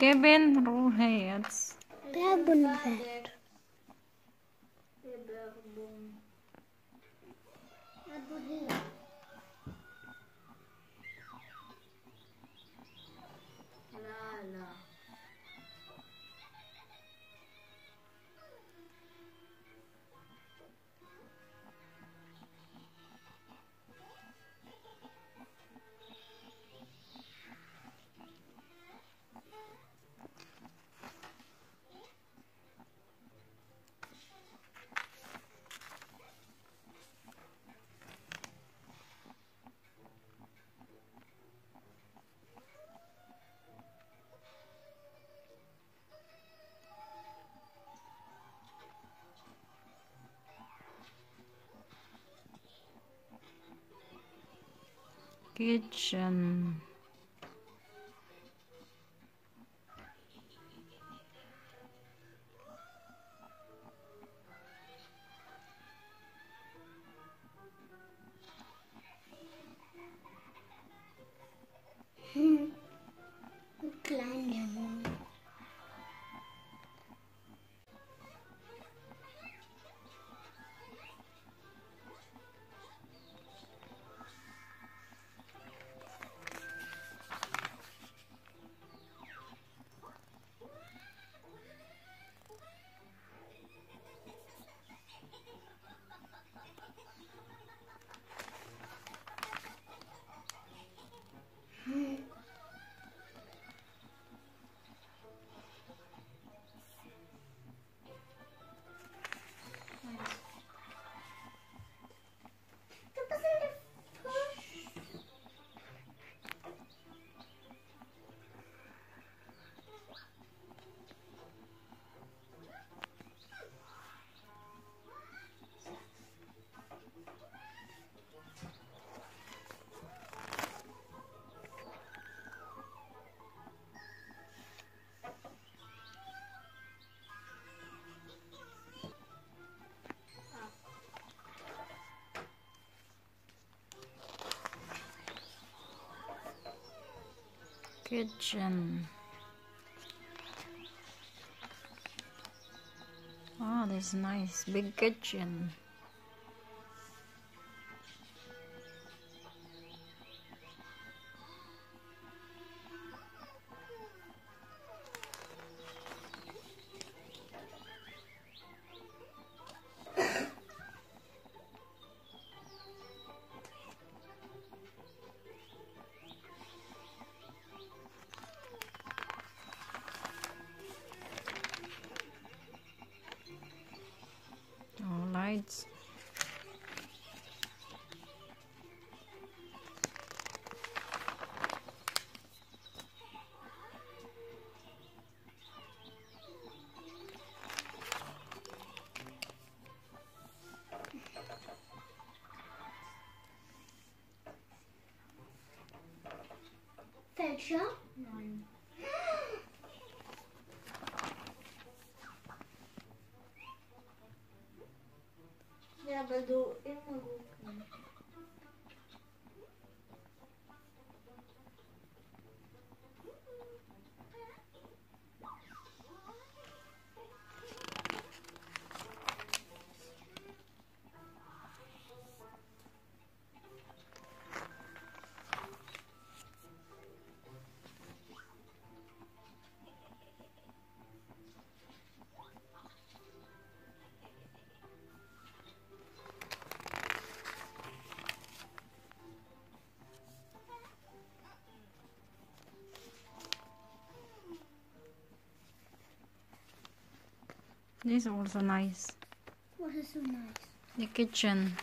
Eben, ruhe jetzt. Bärbundlet. Bewerbung. Kitchen. Kleine Mund. Kitchen. Oh, this is nice. Big kitchen. Welcher? Nein. Ja, weil du immer gucken. This is also nice. What is so nice? The kitchen.